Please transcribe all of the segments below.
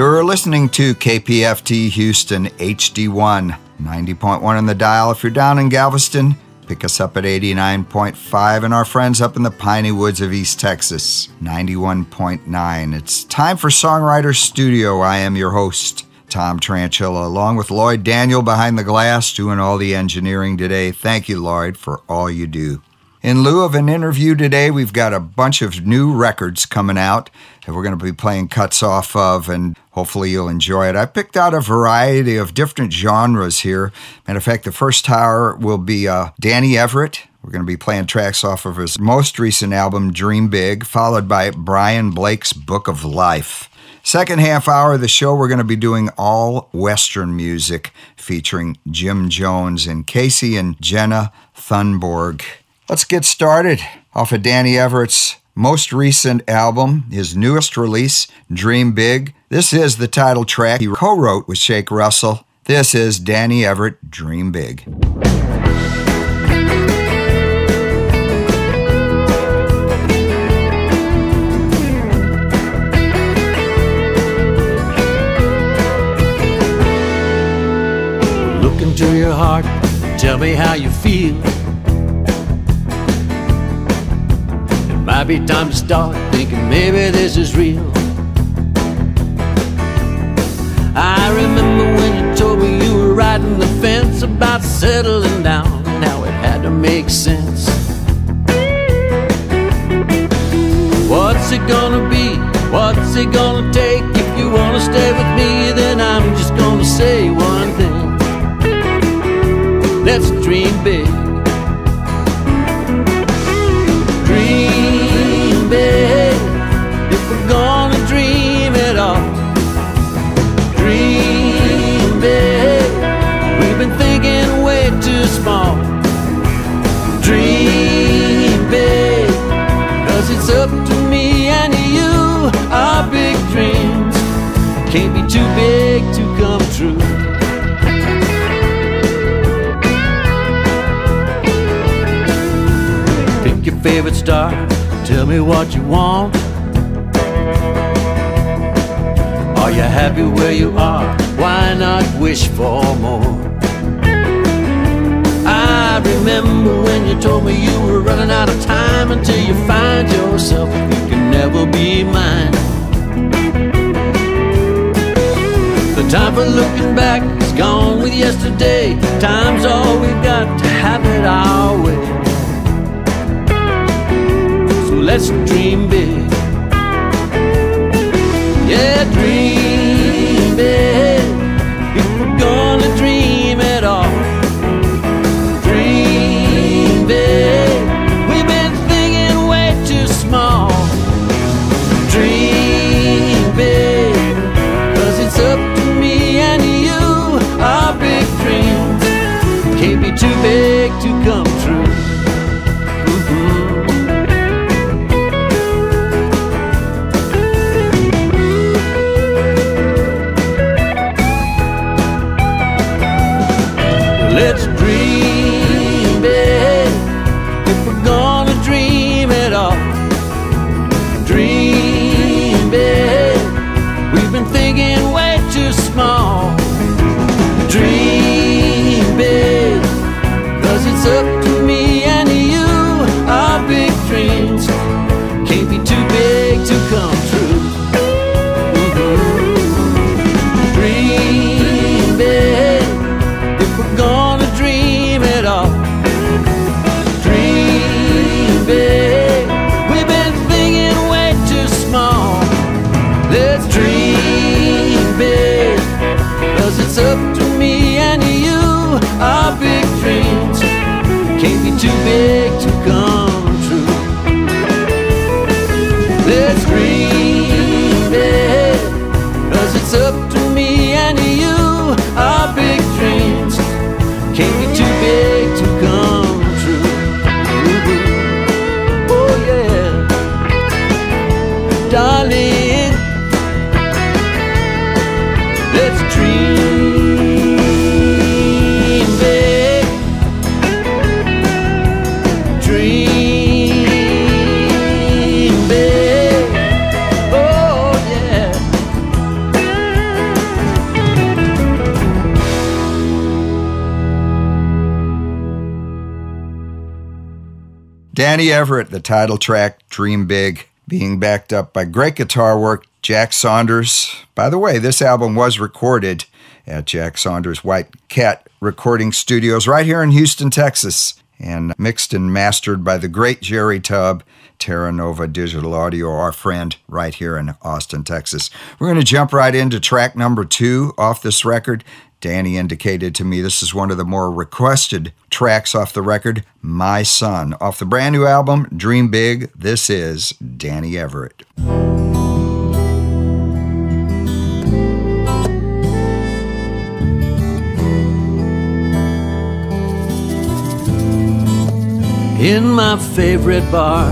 You're listening to KPFT Houston HD1, 90.1 on the dial. If you're down in Galveston, pick us up at 89.5, and our friends up in the piney woods of East Texas, 91.9. It's time for Songwriter Studio. I am your host, Tom Tranchilla, along with Lloyd Daniel behind the glass, doing all the engineering today. Thank you, Lloyd, for all you do. In lieu of an interview today, we've got a bunch of new records coming out that we're going to be playing cuts off of, and hopefully you'll enjoy it. I picked out a variety of different genres here. Matter of fact, the first hour will be uh, Danny Everitt. We're going to be playing tracks off of his most recent album, Dream Big, followed by Brian Blake's Book of Life. Second half hour of the show, we're going to be doing all Western music featuring Jim Jones and Kacey and Jenna Thunborg. Let's get started off of Danny Everitt's most recent album, his newest release, Dream Big. This is the title track he co wrote with Shake Russell. This is Danny Everitt, Dream Big. Be time to start thinking maybe this is real. I remember when you told me you were riding the fence about settling down and how it had to make sense. What's it gonna be? What's it gonna take? If you wanna stay with me, then I'm just gonna say one thing. Let's dream big. Too big to come true. Pick your favorite star Tell me what you want. Are you happy where you are? Why not wish for more? I remember when you told me you were running out of time until you find yourself. You can never be mine. Time for looking back is gone with yesterday. Time's all we've got to have it our way So let's dream big. Danny Everitt, the title track, Dream Big, being backed up by great guitar work, Jack Saunders. By the way, this album was recorded at Jack Saunders' White Cat Recording Studios right here in Houston, Texas, and mixed and mastered by the great Jerry Tubb, Terra Nova Digital Audio, our friend right here in Austin, Texas. We're going to jump right into track number two off this record. Danny indicated to me this is one of the more requested tracks off the record, My Son. Off the brand new album, Dream Big, this is Danny Everitt. in my favorite bar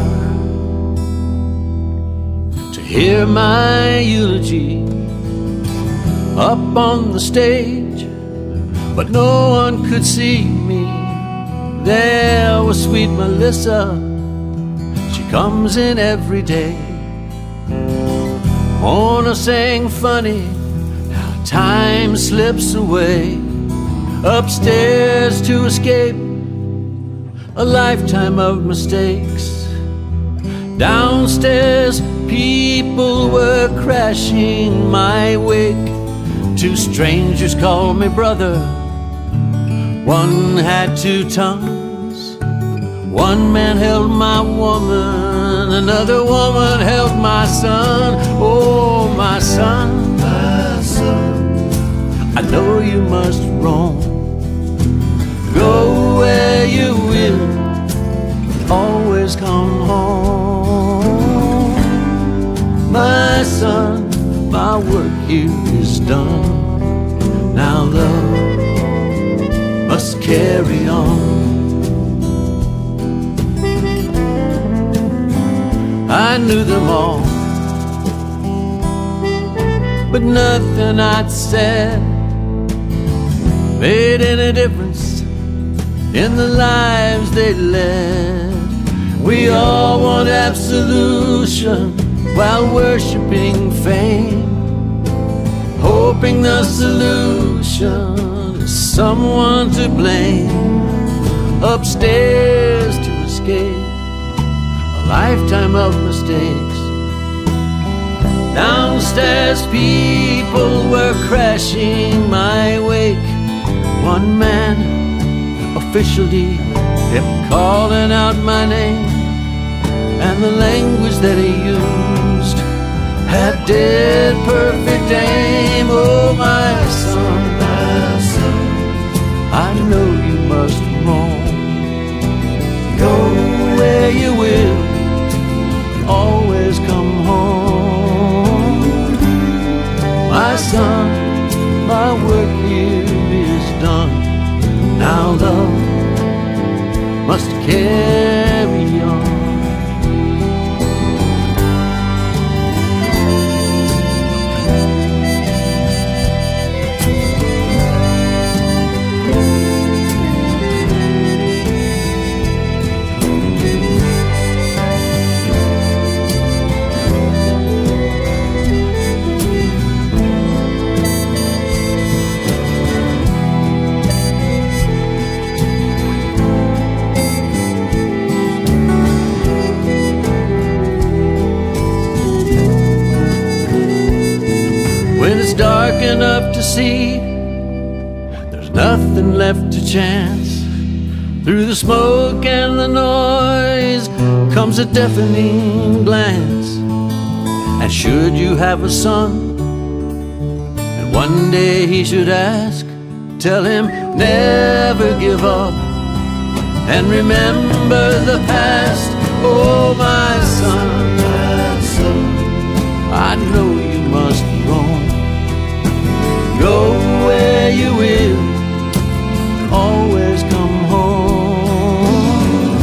to hear my eulogy up on the stage, but no one could see me. There was sweet Melissa, she comes in every day. Mona sang funny, now time slips away upstairs to escape a lifetime of mistakes. Downstairs, people were crashing my wake. Two strangers called me brother. One had two tongues. One man held my woman, another woman held my son. Oh, my son, my son. I know you must roam. Go where you will, always come home. My son, my work is done. Now love must carry on. I knew them all, but nothing I'd said made any difference in the lives they led. We all want absolution while worshiping fame, hoping the solution is someone to blame. Upstairs to escape a lifetime of mistakes. Downstairs, people were crashing my wake. One man officially kept calling out my name, and the language that he used had dead perfect aim. Oh, my son, my son, I know you must roam. Go where you will, always come home. My son, my work here is done. Now love must carry to see, there's nothing left to chance. Through the smoke and the noise comes a deafening glance. And should you have a son, and one day he should ask, tell him never give up and remember the past. Oh, my son, you will, always come home.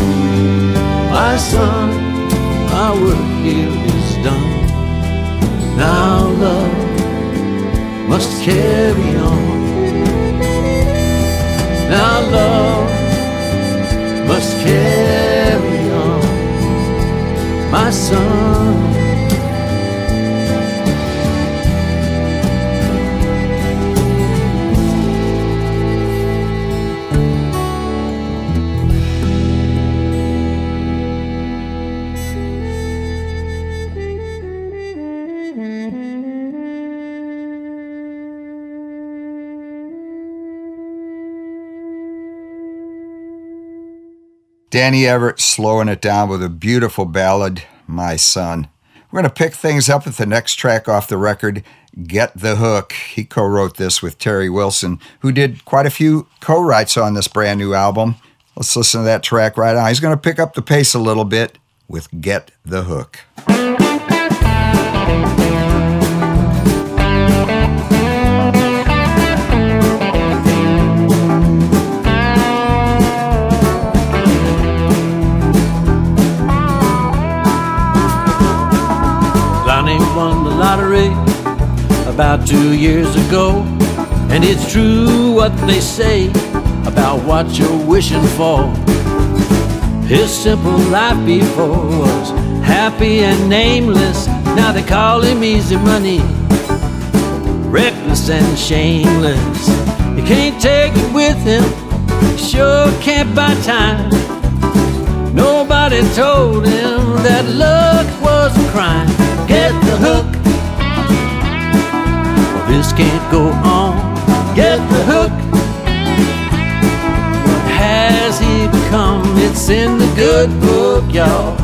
My son, my work here is done. Now love must carry on. Now love must carry on. My son. Danny Everitt slowing it down with a beautiful ballad, My Son. We're going to pick things up with the next track off the record, Get the Hook. He co wrote this with Terry Wilson, who did quite a few co writes on this brand new album. Let's listen to that track right now. He's going to pick up the pace a little bit with Get the Hook. About two years ago. And it's true what they say about what you're wishing for. His simple life before was happy and nameless. Now they call him easy money, reckless and shameless. He can't take it with him, sure can't buy time. Nobody told him that luck was a crime. Get the hook this can't go on. Get the hook. What has he become? It's in the good book, y'all.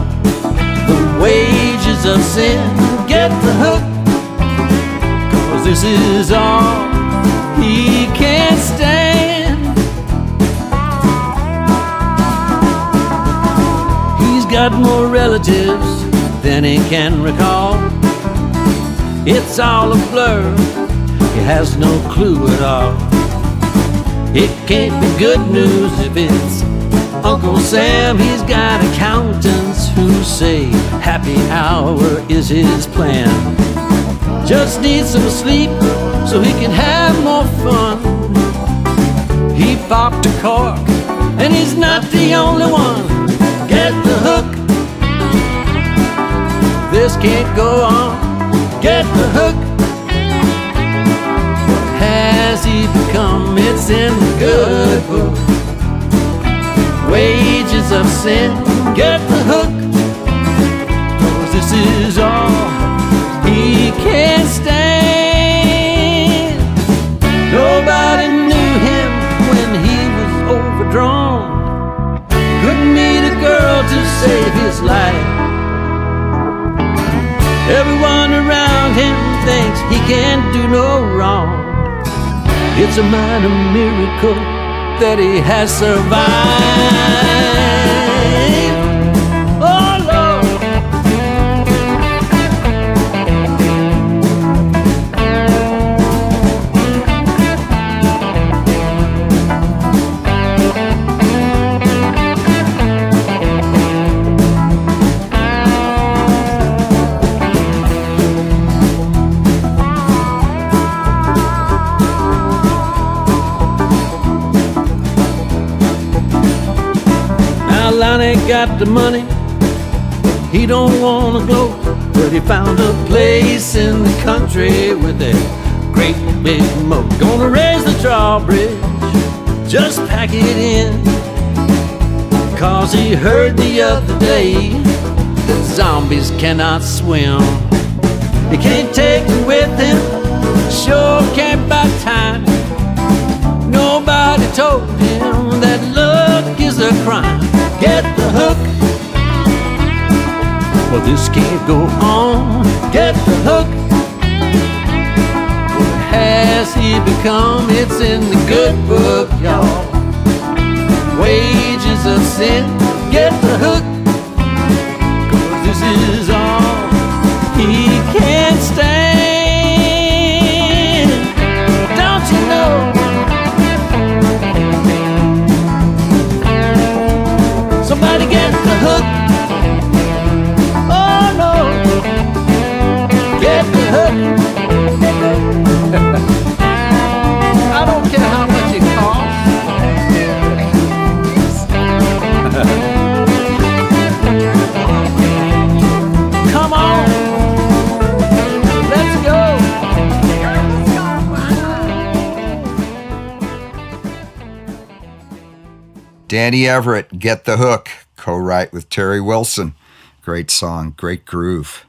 The wages of sin. Get the hook. Cause this is all he can't stand. He's got more relatives than he can recall. It's all a blur has no clue at all. It can't be good news if it's Uncle Sam. He's got accountants who say happy hour is his plan. Just needs some sleep so he can have more fun. He popped a cork, and he's not the only one. Get the hook. This can't go on. Get the hook has he become? It's in the good book. Wages of sin, get the hook. Cause this is all he can't stand. Nobody knew him when he was overdrawn. Couldn't meet a girl to save his life. Everyone around him thinks he can't do no wrong. It's a minor miracle that he has survived. Got the money, he don't wanna go. But he found a place in the country with a great big moat. Gonna raise the drawbridge, just pack it in. Cause he heard the other day zombies cannot swim. This can't go on. Get the hook. What has he become? It's in the good book, y'all. Wages of sin. Get the hook. Danny Everitt, Get the Hook, co write with Terry Wilson. Great song, great groove.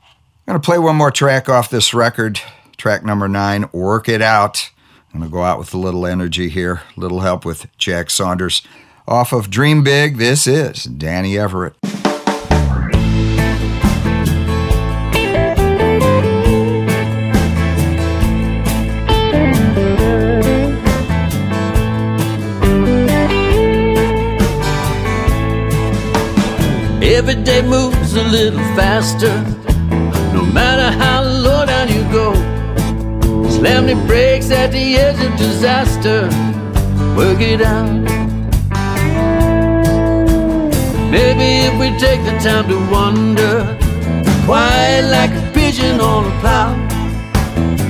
I'm going to play one more track off this record, track number nine, Work It Out. I'm going to go out with a little energy here, a little help with Jack Saunders. Off of Dream Big, this is Danny Everitt. Every day moves a little faster, no matter how low down you go. Slam the brakes at the edge of disaster, work it out. Maybe if we take the time to wonder, quiet like a pigeon on a plow.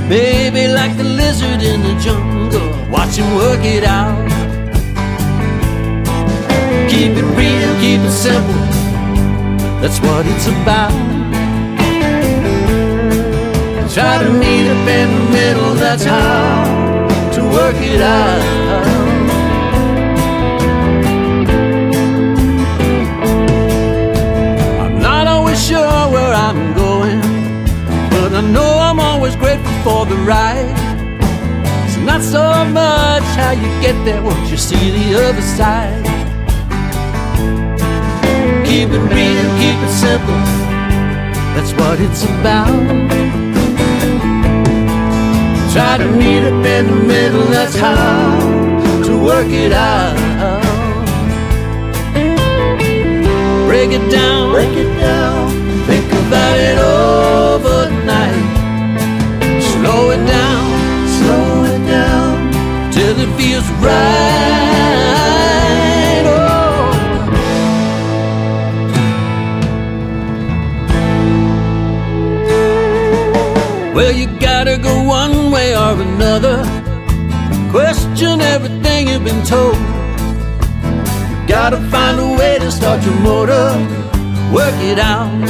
Maybe like the lizard in the jungle, watch him work it out. Keep it real, keep it simple that's what it's about. Try to meet up in the middle, that's how to work it out. I'm not always sure where I'm going, but I know I'm always grateful for the ride. It's not so much how you get there once you see the other side. Keep it real, keep it simple. That's what it's about. Try to meet up in the middle, that's how to work it out. Break it down, break it down. Think about it overnight. Slow it down, slow it down till it feels right. You've been told. You gotta find a way to start your motor, work it out.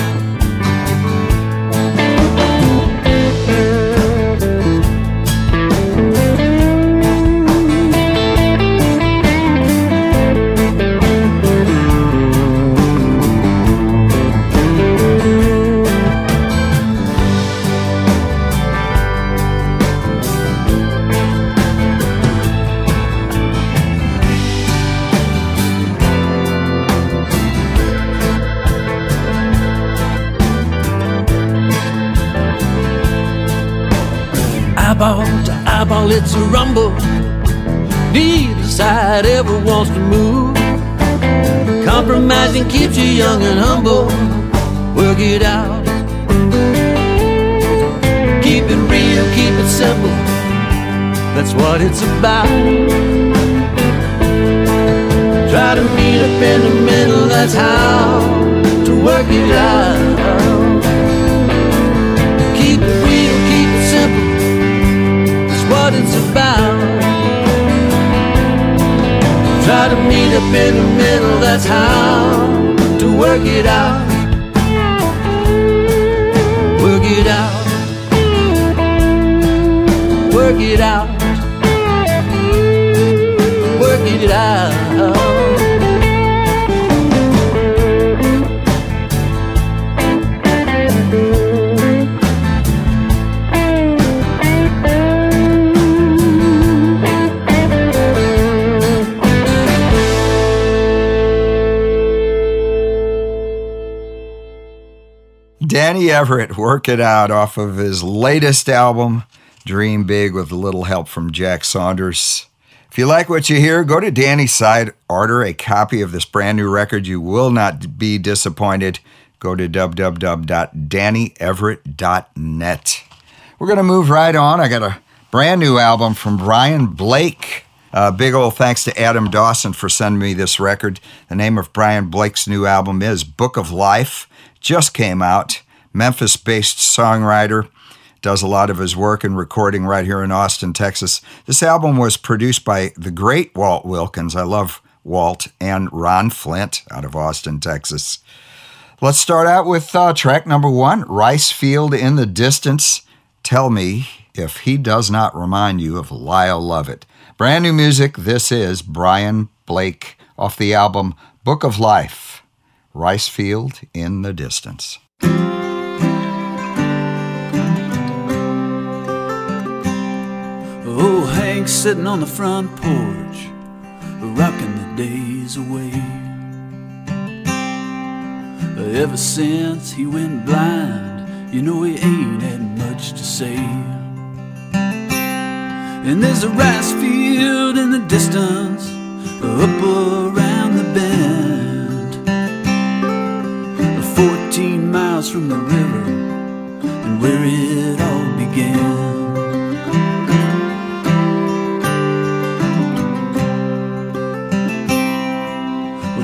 It's a rumble. Neither side ever wants to move. Compromising keeps you young and humble. Work it out. Keep it real, keep it simple. That's what it's about. Try to meet up in the middle, that's how to work it out. Try to meet up in the middle, that's how to work it out. Work it out. Work it out. Work it out. Danny Everitt, Work It Out, off of his latest album, Dream Big, with a little help from Jack Saunders. If you like what you hear, go to Danny's site, order a copy of this brand new record. You will not be disappointed. Go to www.dannyeverett.net. We're going to move right on. I got a brand new album from Brian Blake. Uh, big old thanks to Adam Dawson for sending me this record. The name of Brian Blake's new album is Book of Life just came out. Memphis based songwriter, does a lot of his work and recording right here in Austin, Texas. This album was produced by the great Walt Wilkins. I love Walt and Ron Flint out of Austin, Texas. Let's start out with uh, track number one Rice Field in the Distance. Tell me if he does not remind you of Lyle Lovett. Brand new music. This is Brian Blake off the album Book of Life. Rice field in the distance. Hank's sitting on the front porch, rocking the days away. Ever since he went blind, you know he ain't had much to say. And there's a rice field in the distance, up around the bend. 14 miles from the river, and where it all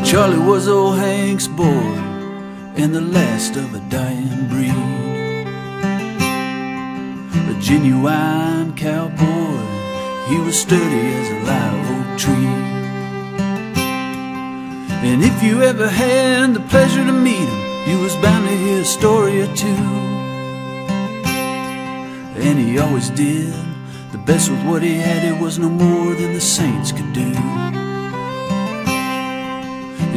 Charlie was old Hank's boy, and the last of a dying breed A genuine cowboy. He was sturdy as a live oak tree. And if you ever had the pleasure to meet him, you was bound to hear a story or two. And he always did the best with what he had. It was no more than the saints could do.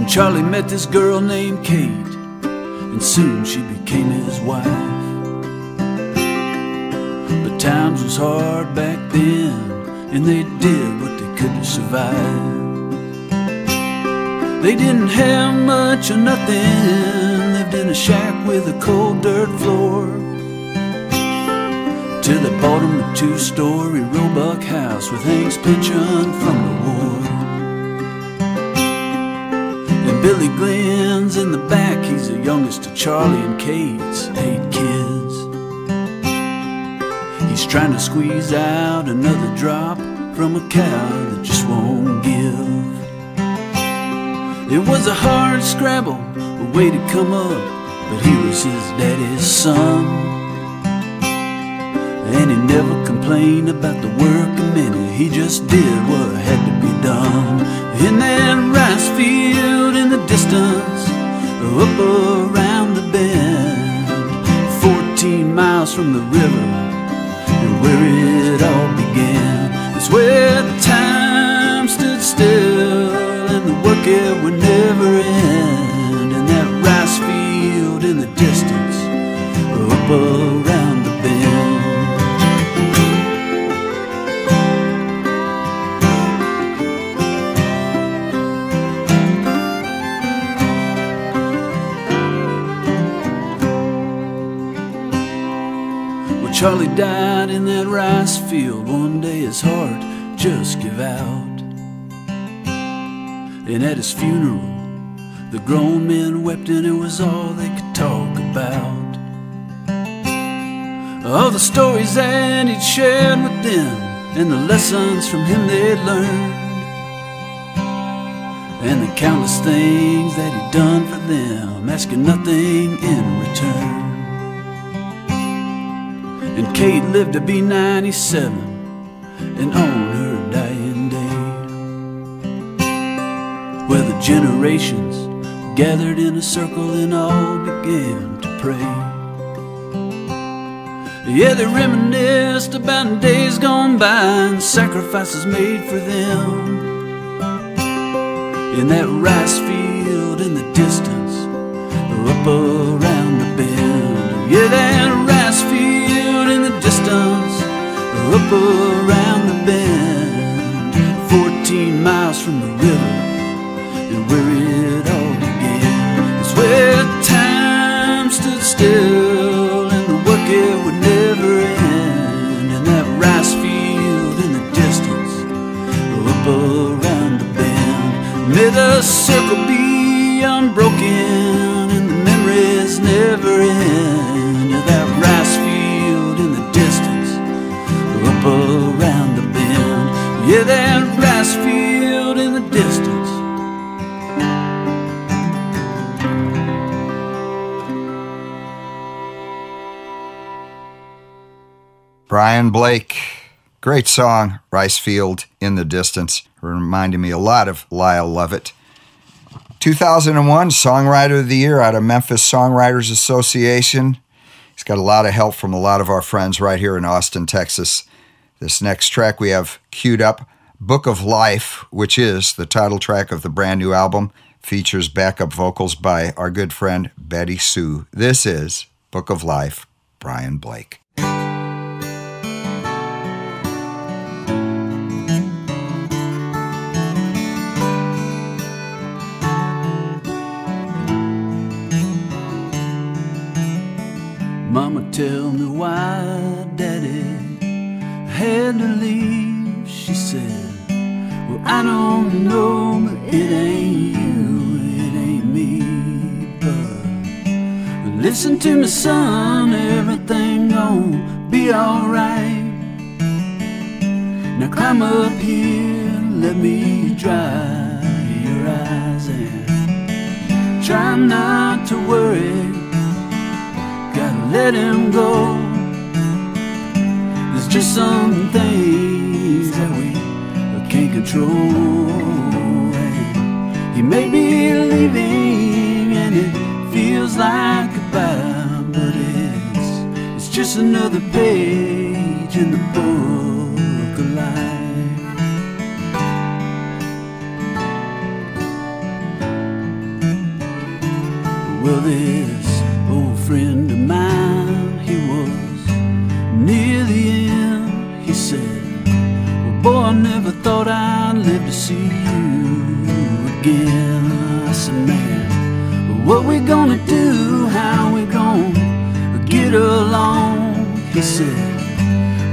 And Charlie met this girl named Kate, and soon she became his wife But times was hard back then, and they did what they could to survive. They didn't have much or nothing, lived in a shack with a cold dirt floor. Till they bought him a two story Roebuck house with Hank's pension from the war. Billy Glenn's in the back, he's the youngest of Charlie and Kate's eight kids. He's trying to squeeze out another drop from a cow that just won't give. It was a hard scrabble, a way to come up, but he was his daddy's son. And he never complained about the work a minute, he just did what had to be done. In that rice field in the distance, up around the bend, 14 miles from the river And where it all began. It's where the time stood still and the work it would never end. In that rice field in the distance, up Charlie died in that rice field. One day his heart just gave out. And at his funeral, the grown men wept, and it was all they could talk about. All the stories that he'd shared with them, and the lessons from him they'd learned. And the countless things that he'd done for them, asking nothing in return. And Kate lived to be 97 and on her dying day. Where the generations gathered in a circle and all began to pray. Yeah, they reminisced about days gone by and sacrifices made for them. In that rice field in the distance, up around the bend. Yeah, that up Brian Blake, great song, Rice Field in the Distance. Reminded me a lot of Lyle Lovett. 2001 Songwriter of the Year out of Memphis Songwriters Association. He's got a lot of help from a lot of our friends right here in Austin, Texas. This next track we have queued up Book of Life, which is the title track of the brand new album, features backup vocals by our good friend Betty Sue. This is Book of Life, Brian Blake. Tell me why daddy had to leave, she said. Well, I don't know, but it ain't you, it ain't me. But listen to me, son, everything gon' be alright. Now climb up here, let me dry your eyes and try not to worry Gotta let him go. There's just some things that we can't control. He may be leaving, and it feels like goodbye, but it's it's just another page in the book of life. Well, this I never thought I'd live to see you again. I said, Man, what we gonna do? How we gonna get along? He said,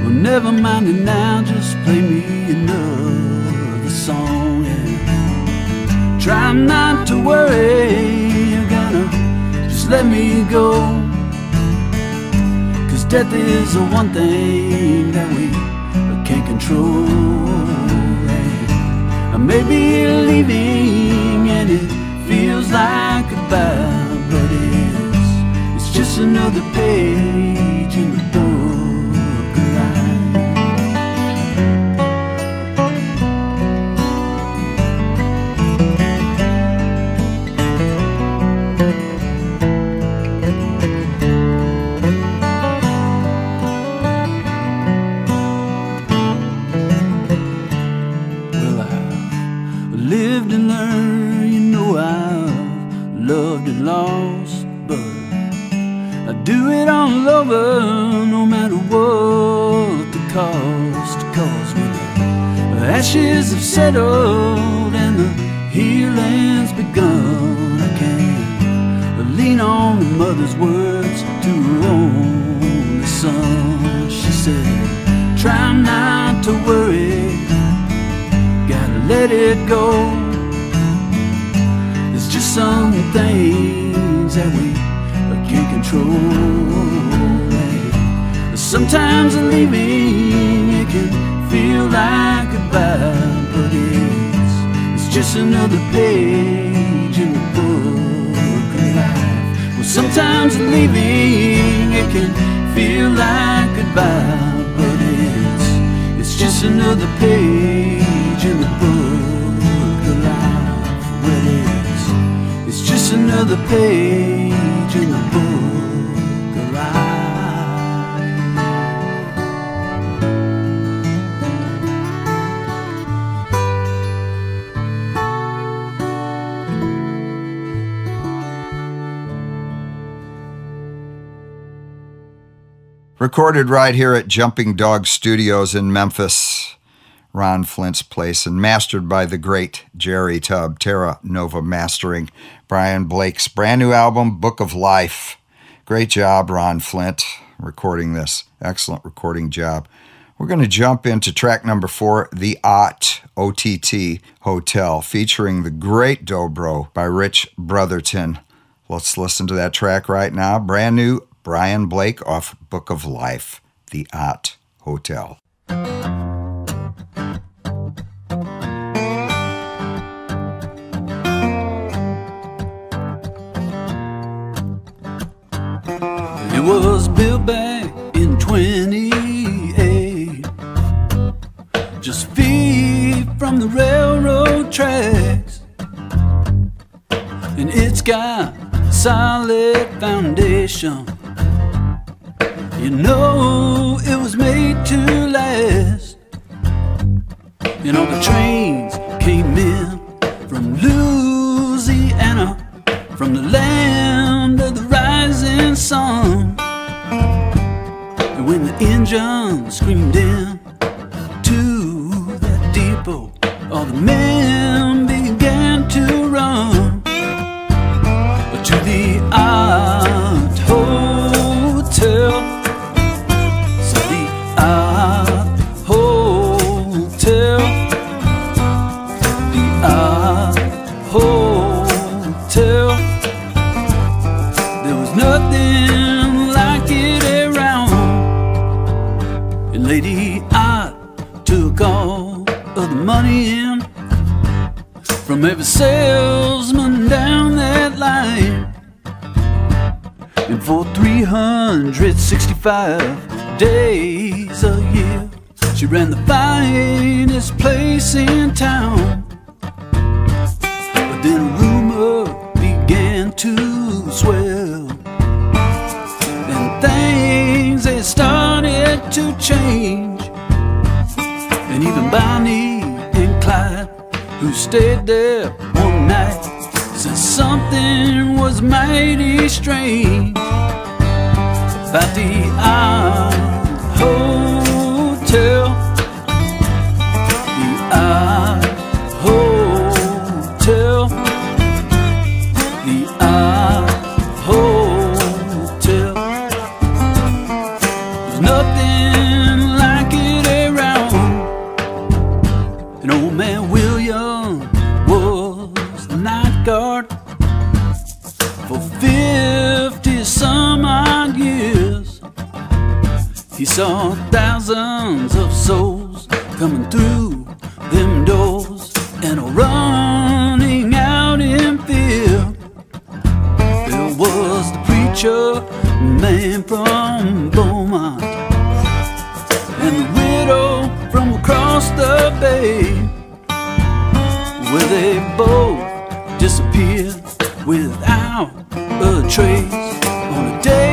Well, never mind it now, just play me another song. And try not to worry, you're gonna just let me go. Cause death is the one thing that we control. May be leaving and it feels like goodbye, but it's, it's just another page settled and the healing's begun, I can lean on the mother's words to her the son. She said, Try not to worry gotta let it go. There's just some things that we can't control. Sometimes leaving it can just another page in the book of life. Well, sometimes leaving it can feel like goodbye, but it's it's just another page in the book of life. Well, it's it's just another page in the book Recorded right here at Jumping Dog Studios in Memphis, Ron Flint's place, and mastered by the great Jerry Tubb, Terra Nova Mastering, Brian Blake's brand new album, Book of Life. Great job, Ron Flint, recording this. Excellent recording job. We're going to jump into track number four, The Ott OTT Hotel, featuring the great Dobro by Rich Brotherton. Let's listen to that track right now. Brand new Brian Blake off Book of Life, The Ott Hotel. It was built back in 28, just feet from the railroad tracks. And it's got solid foundation. You know it was made to last. And all the trains came in from Louisiana, from the land of the rising sun. And when the engine screamed in to that depot, all the men fire. Both disappeared without a trace. On a day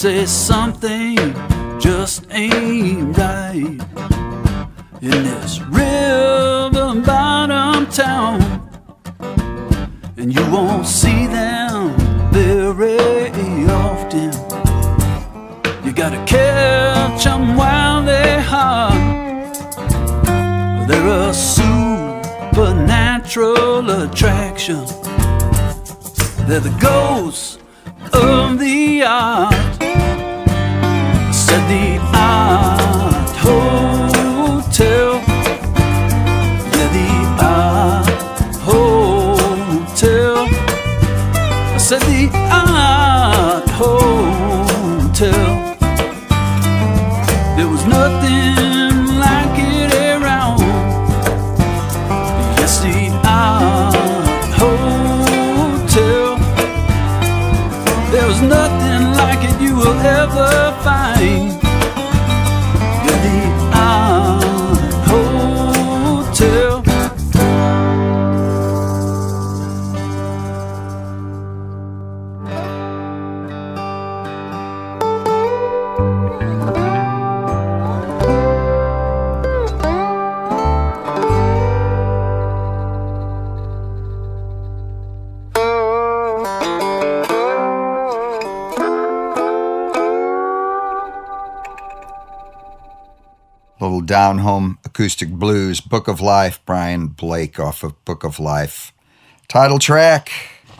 say something down home acoustic blues, Book of Life, Brian Blake off of Book of Life. Title track.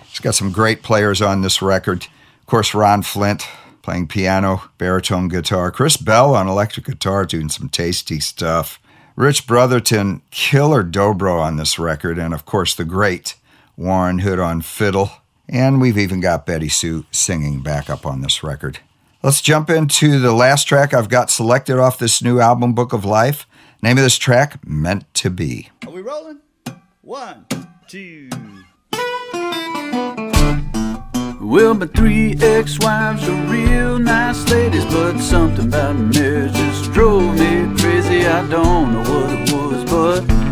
It's got some great players on this record. Of course, Ron Flynt playing piano, baritone guitar. Chris Bell on electric guitar doing some tasty stuff. Rich Brotherton, killer dobro on this record. And of course, the great Warren Hood on fiddle. And we've even got Betty Soo singing back up on this record. Let's jump into the last track I've got selected off this new album, Book of Life. Name of this track, Meant to Be. Are we rolling? One, two. Well, my three ex-wives are real nice ladies, but something about marriage just drove me crazy. I don't know what it was, but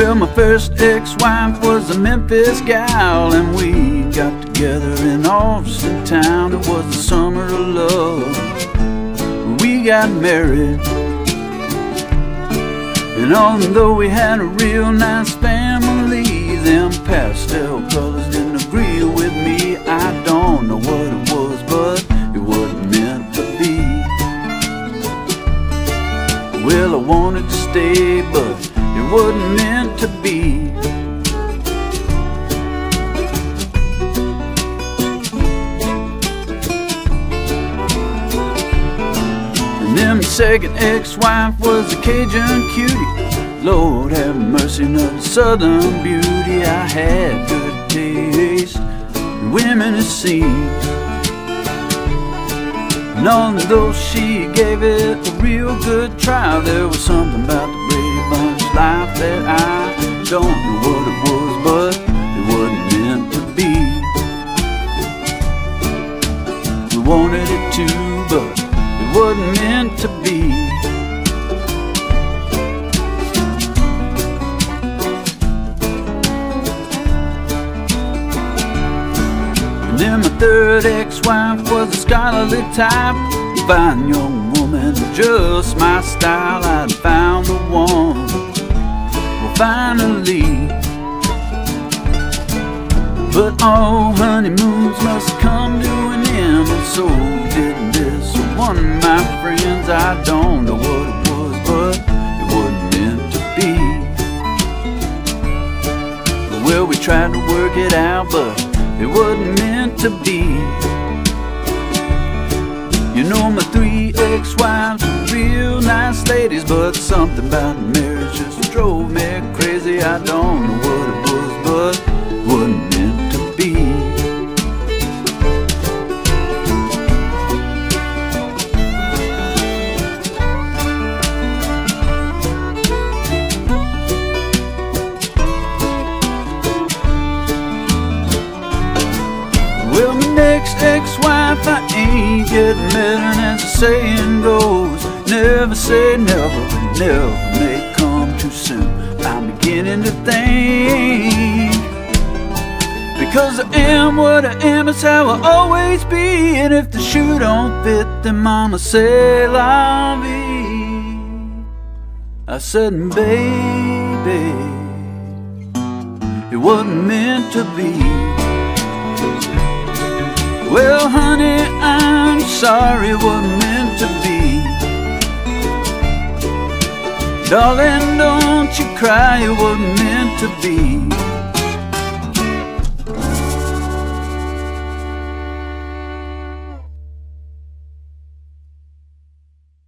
Well, my first ex-wife was a Memphis gal, and we got together in Austin town. It was the summer of love we got married. And although we had a real nice family, them pastel colors didn't agree with me. I don't know what it was, but it wasn't meant to be. Well, I wanted to stay, but it wasn't meant second ex-wife was a Cajun cutie. Lord have mercy, another southern beauty. I had good taste women it seems. And although she gave it a real good try, there was something about the Brady Bunch life that I don't know what it was, but it wasn't meant to be. We wanted it to, third ex-wife was a scholarly type. Fine young woman, just my style I'd found the one Well, finally. But all honeymoons must come to an end And so did this one my friends. I don't know what it was, but it wasn't meant to be. Well, we tried to work it out, but it wasn't meant to be. You know, my three ex wives were real nice ladies, but something about marriage just drove me crazy. I don't know I ain't better, as the saying goes, never say never, but never may come too soon. I'm beginning to think, because I am what I am, it's how I'll always be, and if the shoe don't fit, then mama say la vie. I said, baby, it wasn't meant to be. Well, honey, I'm sorry wasn't meant to be. Darling, don't you cry, it wasn't meant to be.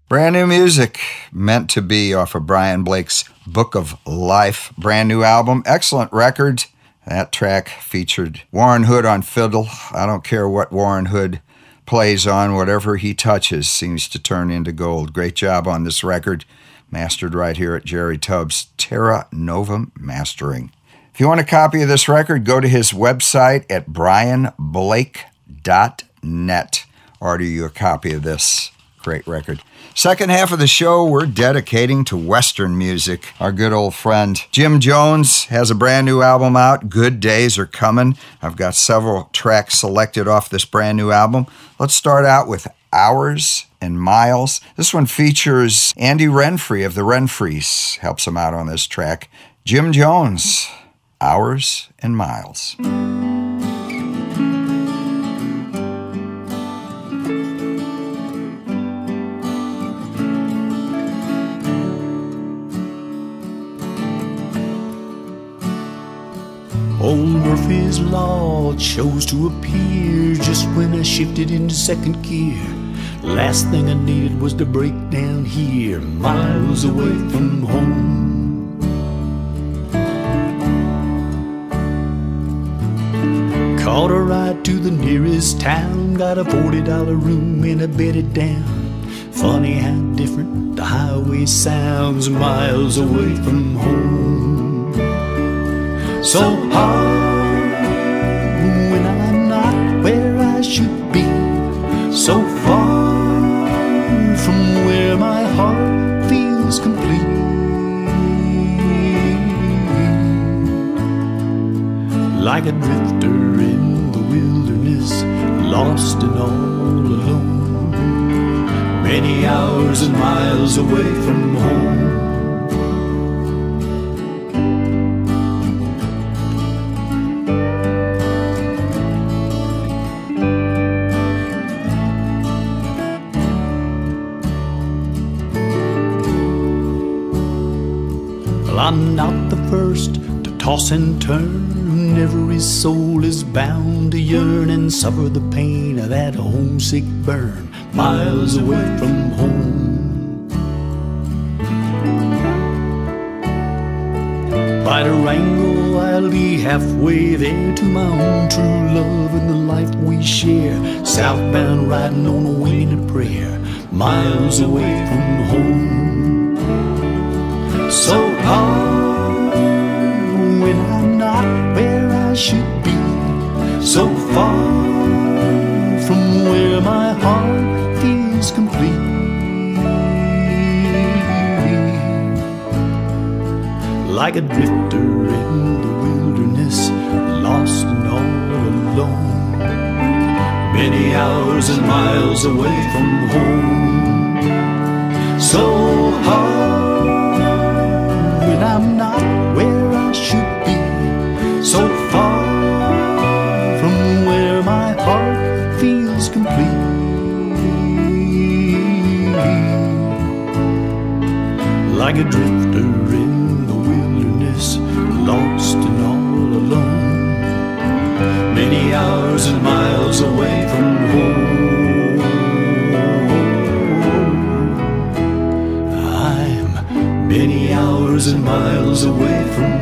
Brand new music, meant to be off of Brian Blake's Book of Life, brand new album, excellent record. That track featured Warren Hood on fiddle. I don't care what Warren Hood plays on, whatever he touches seems to turn into gold. Great job on this record, mastered right here at Jerry Tubb's Terra Nova Mastering. If you want a copy of this record, go to his website at brianblake.net. Order you a copy of this great record. Second half of the show, we're dedicating to Western music. Our good old friend Jim Jones has a brand new album out. Good Days Are Coming. I've got several tracks selected off this brand new album. Let's start out with Hours and Miles. This one features Andy Renfree of the Renfrees, helps him out on this track. Jim Jones, Hours and Miles. Law chose to appear just when I shifted into second gear. Last thing I needed was to break down here, miles away from home. Caught a ride to the nearest town, got a $40 room and I bedded down. Funny how different the highway sounds miles away from home. So hard So far from where my heart feels complete. Like a drifter in the wilderness, lost and all alone. Many hours and miles away from home. Toss and turn. Every soul is bound to yearn and suffer the pain of that homesick burn miles away from home. By the wrangle, I'll be halfway there to my own true love and the life we share. Southbound, riding on a wing of prayer, miles away from home. So hard should be, so far from where my heart feels complete. like a drifter in the wilderness, lost and all alone. Many hours and miles away from home. So hard Like a drifter in the wilderness, lost and all alone. Many hours and miles away from home. I'm many hours and miles away from home.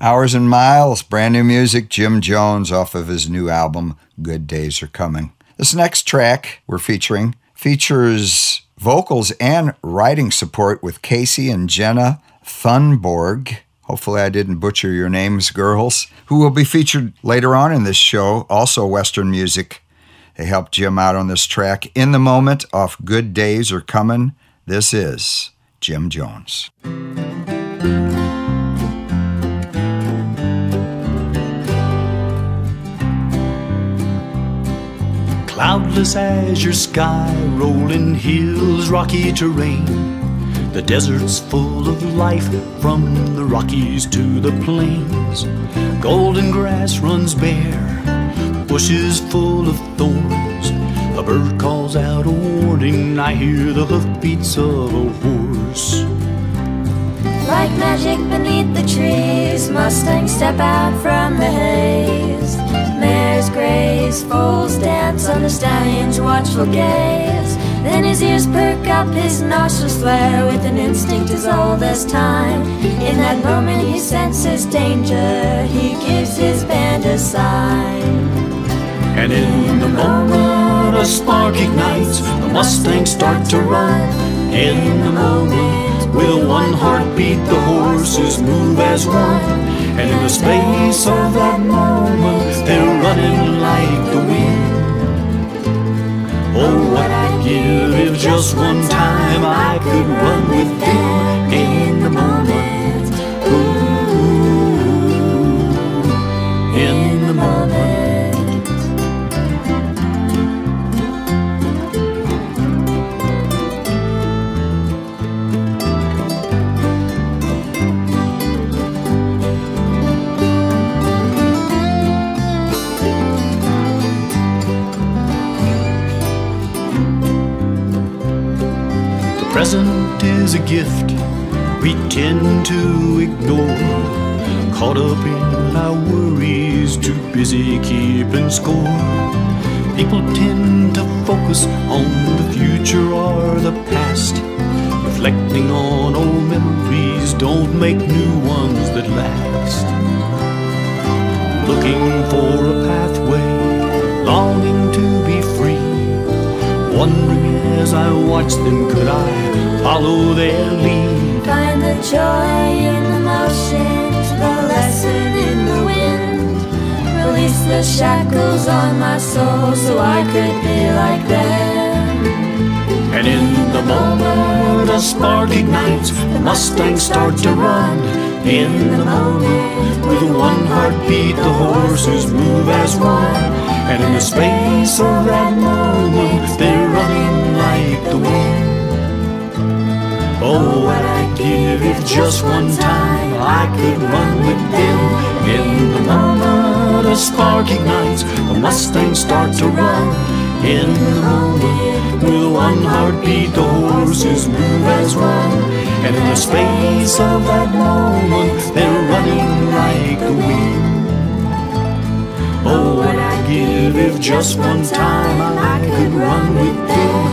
Hours and Miles, brand new music, Jim Jones off of his new album, Good Days Are Coming. This next track we're featuring features vocals and writing support with Kacey and Jenna Thunborg. Hopefully, I didn't butcher your names, girls, who will be featured later on in this show. Also, Western music. They helped Jim out on this track. In the Moment off Good Days Are Coming. This is Jim Jones. Cloudless azure sky, rolling hills, rocky terrain. The desert's full of life from the Rockies to the plains. Golden grass runs bare, bushes full of thorns. A bird calls out a warning, I hear the hoofbeats of a horse. Like magic beneath the trees, Mustangs step out from the haze. Mares graze, foals dance on the stallion's watchful gaze. Then his ears perk up, his nostrils flare with an instinct as old as time. In that moment he senses danger, he gives his band a sign. And in the moment a spark ignites, the Mustangs start to run. In the moment, with one heartbeat, the horses move as one. And in the space of that moment, they're running like the wind. Oh, what I'd give if just one time I could run with them in the moment. Is a gift we tend to ignore. Caught up in our worries, too busy keeping score. People tend to focus on the future or the past. Reflecting on old memories don't make new ones that last. Looking for a pathway, longing to be free. Wondering as I watch them, could I follow their lead? Find the joy in the motions, the lesson in the wind. Release the shackles on my soul so I could be like them. And in the moment a spark ignites, the Mustangs start to run. In the moment, with one heartbeat, the horses move as one. And in the space of that moment, like the wind. Oh, what I'd give if just one time I could run with them. In the moment a spark ignites, the Mustang starts to run. In the moment, with one heartbeat, the horses move as one. And in the space of that moment, they're running like the wind. Oh, what I'd give if just one time I could run with them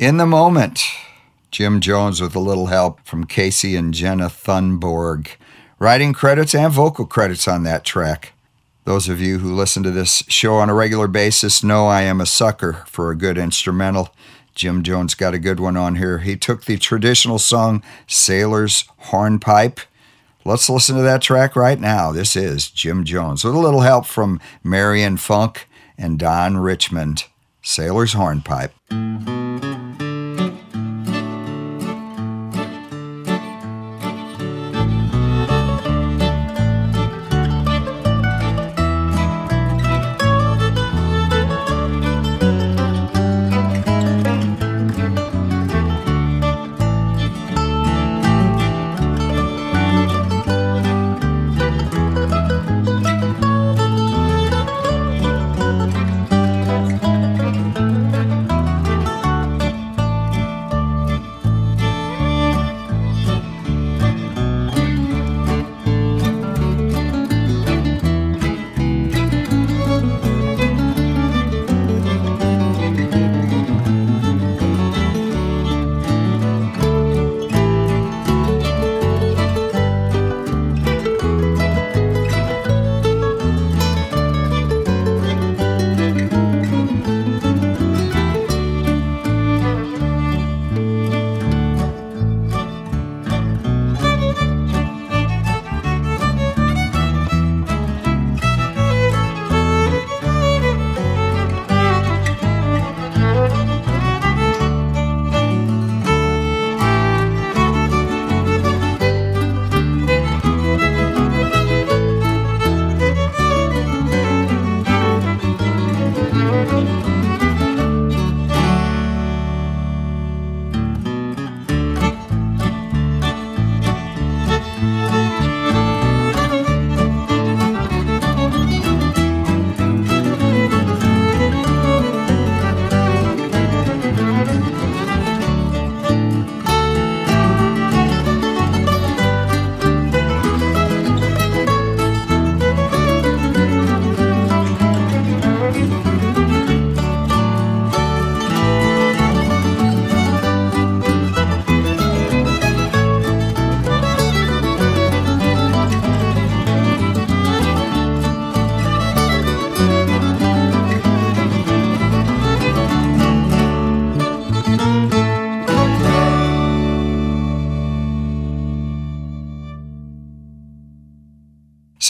In the moment, Jim Jones with a little help from Kacey and Jenna Thunborg. Writing credits and vocal credits on that track. Those of you who listen to this show on a regular basis know I am a sucker for a good instrumental. Jim Jones got a good one on here. He took the traditional song Sailor's Hornpipe. Let's listen to that track right now. This is Jim Jones with a little help from Marion Funk and Don Richmond. Sailor's Hornpipe.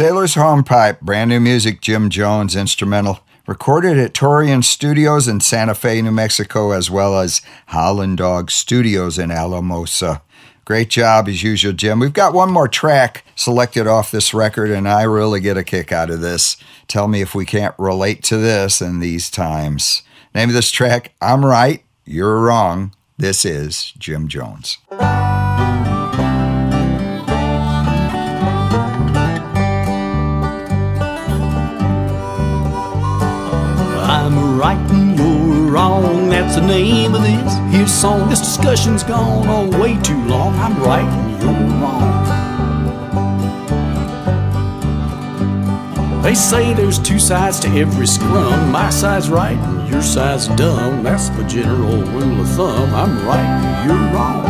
Sailor's Hornpipe, brand new music, Jim Jones instrumental, recorded at Torian Studios in Santa Fe, New Mexico, as well as Holland Dog Studios in Alamosa. Great job as usual, Jim. We've got one more track selected off this record, and I really get a kick out of this. Tell me if we can't relate to this in these times. Name of this track, I'm Right, You're Wrong. This is Jim Jones. I'm right and you're wrong. That's the name of this here song. This discussion's gone on way too long. I'm right and you're wrong. They say there's two sides to every scrum. My side's right and your side's dumb. That's the general rule of thumb. I'm right and you're wrong.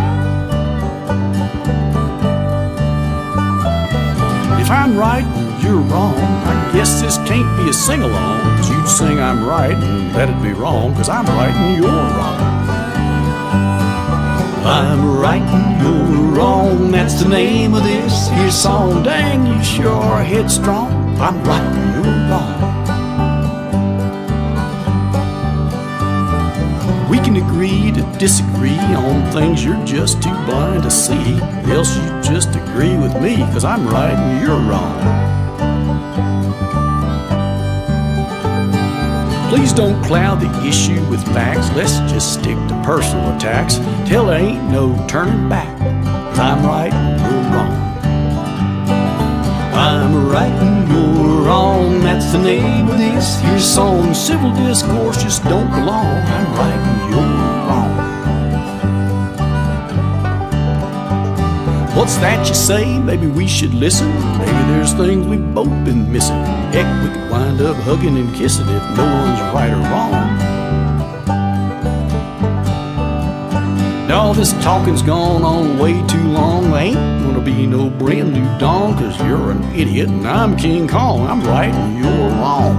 If I'm right you're wrong, I guess this can't be a sing along. Cause you'd sing I'm right and that'd be wrong. Cause I'm right and you're wrong. I'm right and you're wrong. That's the name of this here song. Dang, you sure are headstrong. I'm right and you're wrong. We can agree to disagree on things you're just too blind to see. Else you just agree with me, cause I'm right and you're wrong. Please don't cloud the issue with facts. Let's just stick to personal attacks till there ain't no turning back. I'm right you're wrong. I'm right and you're wrong. That's the name of this here song. Civil discourse just don't belong. I'm right and you're wrong. What's that you say? Maybe we should listen. Maybe there's things we've both been missing. Heck, we could wind up hugging and kissing if no one's right or wrong. Now this talking's gone on way too long. There ain't gonna be no brand new dawn, cause you're an idiot and I'm King Kong. I'm right and you're wrong.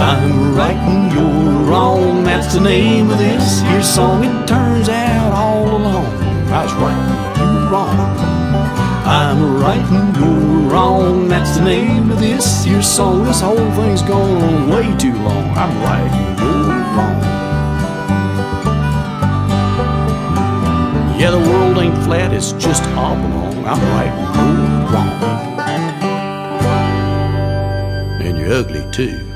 I'm right and you're wrong. That's the name of this here song. It turns out right and wrong. I'm right and you're wrong. That's the name of this here song. This whole thing's gone on way too long. I'm right and you're wrong. Yeah, the world ain't flat, it's just oblong. I'm right and you're wrong. And you're ugly too.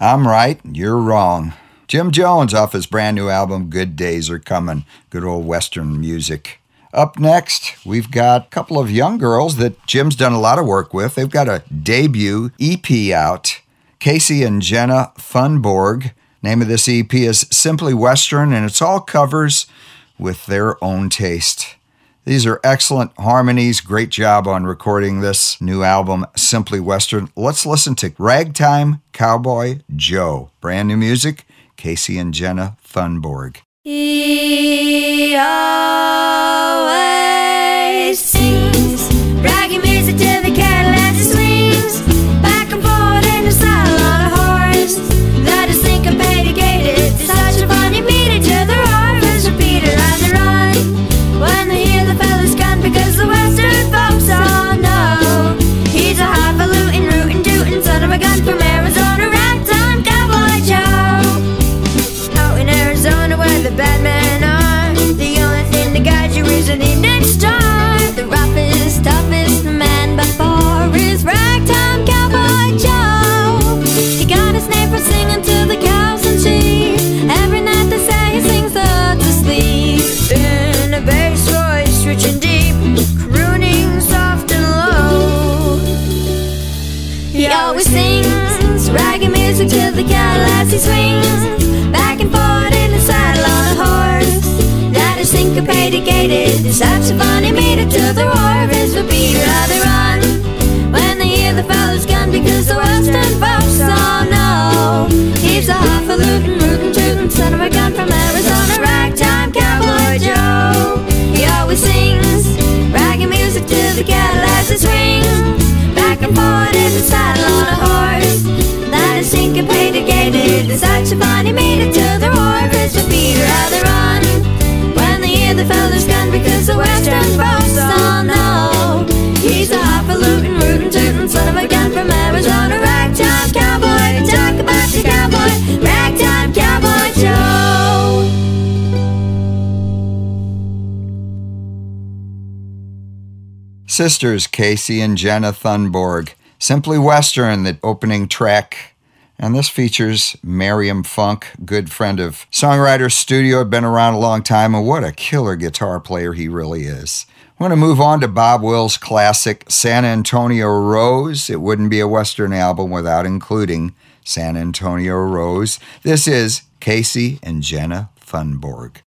I'm right, and you're wrong. Jim Jones off his brand new album, Good Days Are Coming. Good old Western music. Up next, we've got a couple of young girls that Jim's done a lot of work with. They've got a debut EP out. Kacey and Jenna Thunborg. Name of this EP is Simply Western, and it's all covers with their own taste. These are excellent harmonies. Great job on recording this new album, Simply Western. Let's listen to Ragtime Cowboy Joe. Brand new music, Kacey and Jenna Thunborg. He always sings the Cadillac he swings back and forth in the saddle on a horse that is syncopated, gated. It's such a funny meter to the roar of his. How they run when they hear the fellow's gun because the Western folks all know he's a highfalutin, rootin' tootin' son of a gun from Arizona, ragtime cowboy Joe. He always sings raggy music to the Cadillac swings back and forth in the saddle Such a funny meter to the roar of his repeater. How they run when they hear the fella's gun because the Western folks all know he's a highfalutin, rootin' tootin' son of a gun from Arizona, ragtime cowboy. Talk about the cowboy, ragtime cowboy Joe. Sisters Kacey and Jenna Thunborg. Simply Western, the opening track. And this features Miriam Funk, good friend of Songwriter Studio, had been around a long time, and what a killer guitar player he really is. I'm going to move on to Bob Wills' classic San Antonio Rose. It wouldn't be a Western album without including San Antonio Rose. This is Kacey and Jenna Thunborg.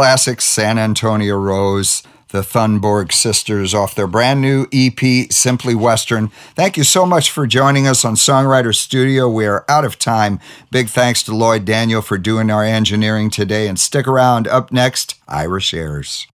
Bob Wills' classic San Antonio Rose, the Thunborg sisters off their brand new EP, Simply Western. Thank you so much for joining us on Songwriter Studio. We are out of time. Big thanks to Lloyd Daniel for doing our engineering today. And stick around. Up next, Irish Airs.